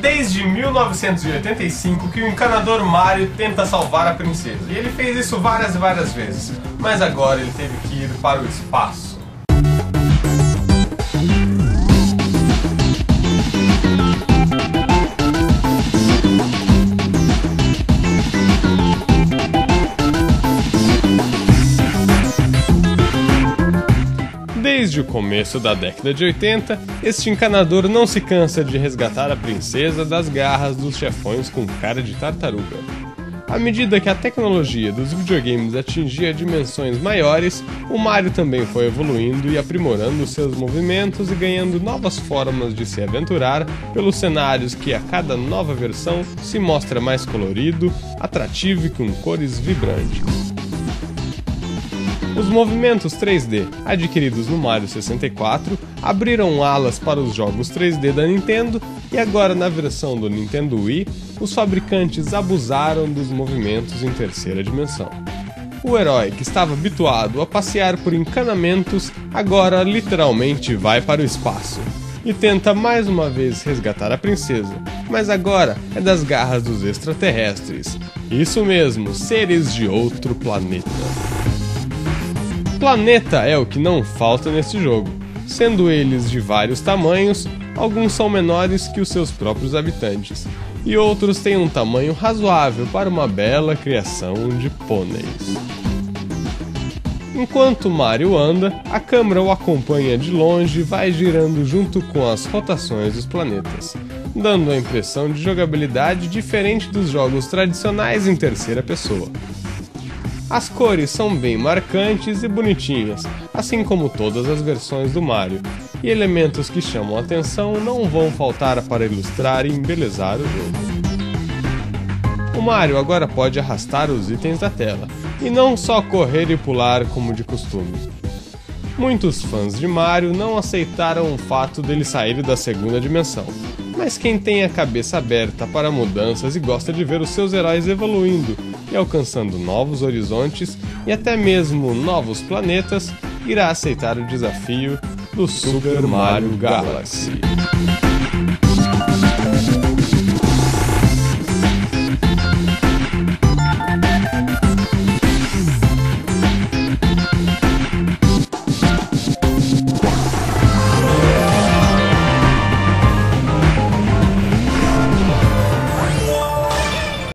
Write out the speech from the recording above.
Desde 1985 que o encanador Mario tenta salvar a princesa. E ele fez isso várias e várias vezes. Mas agora ele teve que ir para o espaço. Desde o começo da década de 80, este encanador não se cansa de resgatar a princesa das garras dos chefões com cara de tartaruga. À medida que a tecnologia dos videogames atingia dimensões maiores, o Mario também foi evoluindo e aprimorando seus movimentos e ganhando novas formas de se aventurar pelos cenários que a cada nova versão se mostra mais colorido, atrativo e com cores vibrantes. Os movimentos 3D adquiridos no Mario 64 abriram alas para os jogos 3D da Nintendo e agora na versão do Nintendo Wii, os fabricantes abusaram dos movimentos em terceira dimensão. O herói que estava habituado a passear por encanamentos agora literalmente vai para o espaço e tenta mais uma vez resgatar a princesa, mas agora é das garras dos extraterrestres. Isso mesmo, seres de outro planeta. Planeta é o que não falta neste jogo, sendo eles de vários tamanhos, alguns são menores que os seus próprios habitantes, e outros têm um tamanho razoável para uma bela criação de pôneis. Enquanto Mario anda, a câmera o acompanha de longe e vai girando junto com as rotações dos planetas, dando a impressão de jogabilidade diferente dos jogos tradicionais em terceira pessoa. As cores são bem marcantes e bonitinhas, assim como todas as versões do Mario, e elementos que chamam atenção não vão faltar para ilustrar e embelezar o jogo. O Mario agora pode arrastar os itens da tela, e não só correr e pular como de costume. Muitos fãs de Mario não aceitaram o fato dele sair da segunda dimensão, mas quem tem a cabeça aberta para mudanças e gosta de ver os seus heróis evoluindo e alcançando novos horizontes e até mesmo novos planetas, irá aceitar o desafio do Super Mario Galaxy.